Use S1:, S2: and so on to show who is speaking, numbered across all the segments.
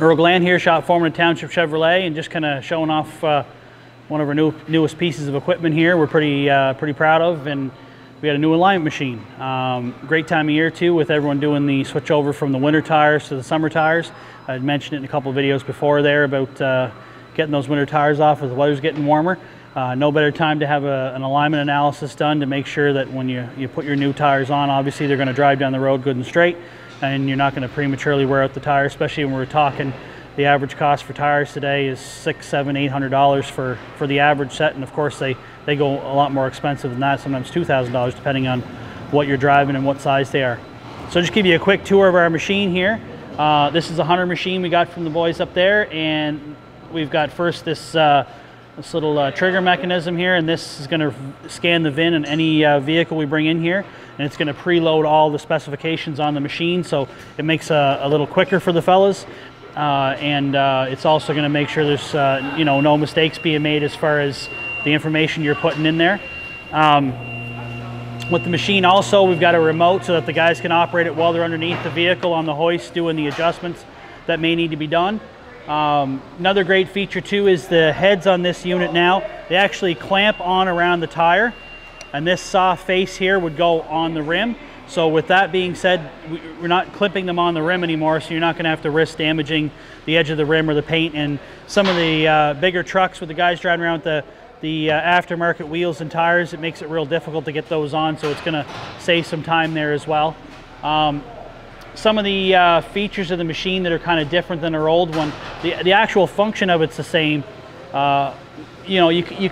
S1: Earl Glenn here, shop foreman Township Chevrolet, and just kind of showing off uh, one of our new, newest pieces of equipment here. We're pretty uh, pretty proud of, and we had a new alignment machine. Um, great time of year too, with everyone doing the switch over from the winter tires to the summer tires. I mentioned it in a couple of videos before there about uh, getting those winter tires off as the weather's getting warmer. Uh, no better time to have a, an alignment analysis done to make sure that when you, you put your new tires on, obviously they're going to drive down the road good and straight and you're not going to prematurely wear out the tire, especially when we're talking the average cost for tires today is six, seven, eight hundred dollars for for the average set, and of course they they go a lot more expensive than that, sometimes two thousand dollars depending on what you're driving and what size they are. So just give you a quick tour of our machine here. Uh, this is a hunter machine we got from the boys up there, and we've got first this. Uh, this little uh, trigger mechanism here and this is going to scan the VIN in any uh, vehicle we bring in here and it's going to preload all the specifications on the machine so it makes a, a little quicker for the fellas. Uh, and uh, it's also going to make sure there's uh, you know no mistakes being made as far as the information you're putting in there. Um, with the machine also we've got a remote so that the guys can operate it while they're underneath the vehicle on the hoist doing the adjustments that may need to be done um, another great feature too is the heads on this unit now. They actually clamp on around the tire and this soft face here would go on the rim. So with that being said, we're not clipping them on the rim anymore, so you're not gonna have to risk damaging the edge of the rim or the paint. And some of the uh, bigger trucks with the guys driving around with the, the uh, aftermarket wheels and tires, it makes it real difficult to get those on, so it's gonna save some time there as well. Um, some of the uh, features of the machine that are kind of different than our old one. The, the actual function of it's the same. Uh, you know, you, you,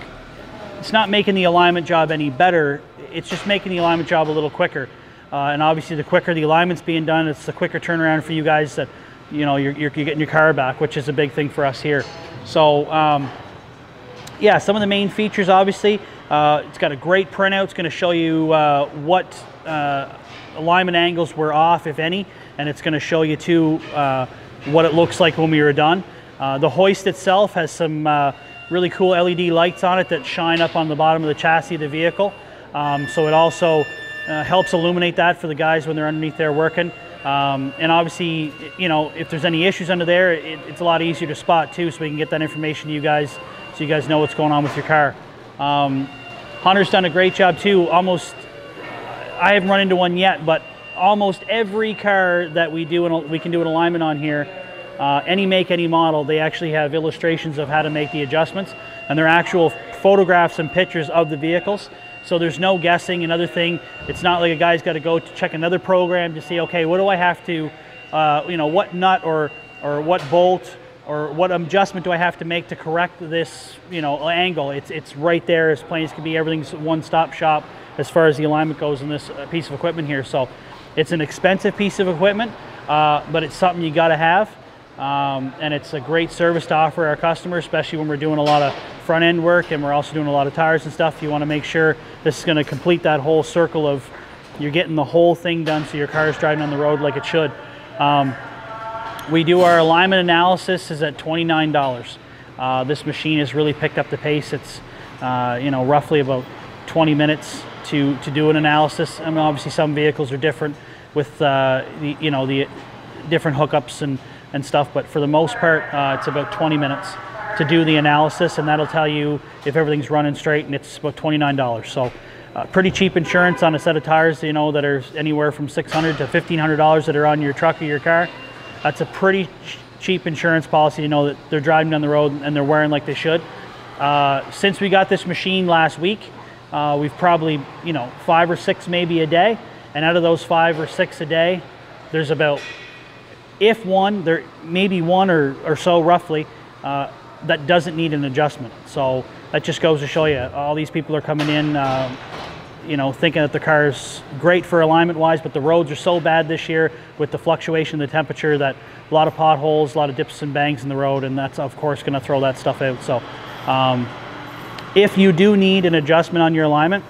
S1: it's not making the alignment job any better. It's just making the alignment job a little quicker. Uh, and obviously, the quicker the alignment's being done, it's the quicker turnaround for you guys that, you know, you're, you're, getting your car back, which is a big thing for us here. So, um, yeah, some of the main features, obviously, uh, it's got a great printout. It's going to show you uh, what uh, alignment angles were off, if any, and it's going to show you too uh, what it looks like when we were done. Uh, the hoist itself has some really cool LED lights on it that shine up on the bottom of the chassis of the vehicle. Um, so it also helps illuminate that for the guys when they're underneath there working. Um, and obviously, you know, if there's any issues under there, it, it's a lot easier to spot too, so we can get that information to you guys, so you guys know what's going on with your car. Um, Hunter's done a great job too. Almost I haven't run into one yet, but almost every car that we do, we can do an alignment on here, uh, any make, any model, they actually have illustrations of how to make the adjustments, and they're actual photographs and pictures of the vehicles. So there's no guessing. Another thing, it's not like a guy's got to go to check another program to see, okay, what do I have to, uh, you know, what nut or or what bolt or what adjustment do I have to make to correct this, you know, angle? It's it's right there as plain as can be. Everything's one-stop shop as far as the alignment goes in this uh, piece of equipment here. So it's an expensive piece of equipment, uh, but it's something you got to have. Um, and it's a great service to offer our customers, especially when we're doing a lot of front end work and we're also doing a lot of tires and stuff. You want to make sure this is going to complete that whole circle of you're getting the whole thing done so your car is driving on the road like it should. Um, we do our alignment analysis is at $29. Uh, this machine has really picked up the pace. It's uh, you know roughly about 20 minutes to, to do an analysis. I mean, obviously some vehicles are different with uh, the, you know, the different hookups and, and stuff, but for the most part, uh, it's about 20 minutes to do the analysis and that'll tell you if everything's running straight and it's about $29. So uh, pretty cheap insurance on a set of tires, you know, that are anywhere from 600 to $1,500 that are on your truck or your car. That's a pretty ch cheap insurance policy to know that they're driving down the road and they're wearing like they should. Uh, since we got this machine last week, uh, we've probably, you know, five or six maybe a day. And out of those five or six a day, there's about, if one, there maybe one or, or so roughly, uh, that doesn't need an adjustment. So that just goes to show you, all these people are coming in, uh, you know, thinking that the car is great for alignment wise, but the roads are so bad this year with the fluctuation of the temperature that a lot of potholes, a lot of dips and bangs in the road, and that's of course going to throw that stuff out. So um, if you do need an adjustment on your alignment,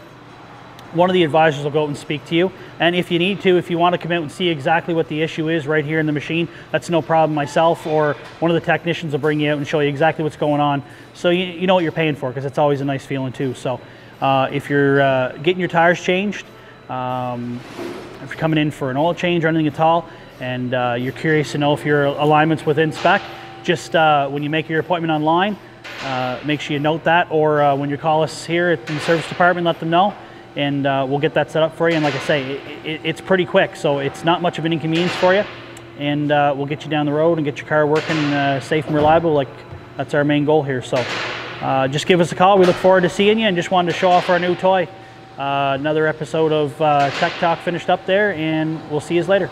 S1: one of the advisors will go out and speak to you. And if you need to, if you want to come out and see exactly what the issue is right here in the machine, that's no problem. Myself or one of the technicians will bring you out and show you exactly what's going on. So you, you know what you're paying for because it's always a nice feeling too. So uh, if you're uh, getting your tires changed, um, if you're coming in for an oil change or anything at all, and uh, you're curious to know if your alignment's within spec, just uh, when you make your appointment online, uh, make sure you note that, or when you call us here at the service department, let them know, and we'll get that set up for you. And like I say, it, it, it's pretty quick, so it's not much of an inconvenience for you, and we'll get you down the road and get your car working safe and reliable. Like that's our main goal here. So uh, just give us a call. We look forward to seeing you, and just wanted to show off our new toy. Uh, another episode of uh, Tech Talk finished up there, and we'll see you later.